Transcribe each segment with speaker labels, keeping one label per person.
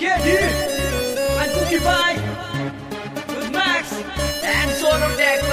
Speaker 1: bienvenue à Concubine with Max and Sonodeck.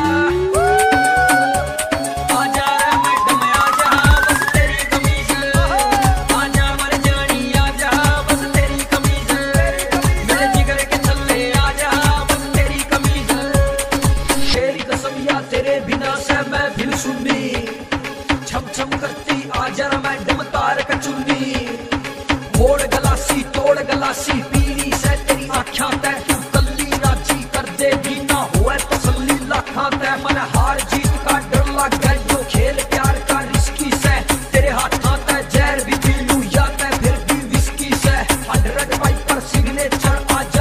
Speaker 1: Ah! Signature आज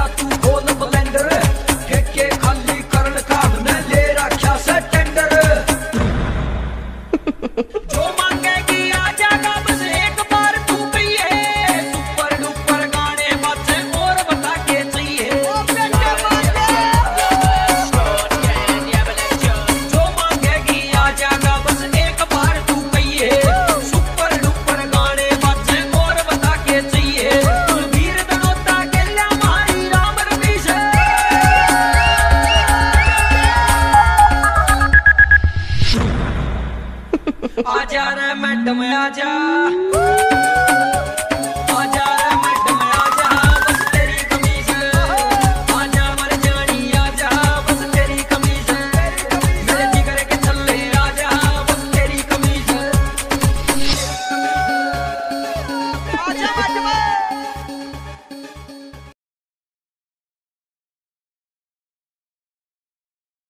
Speaker 1: आजा रे मैडम जा।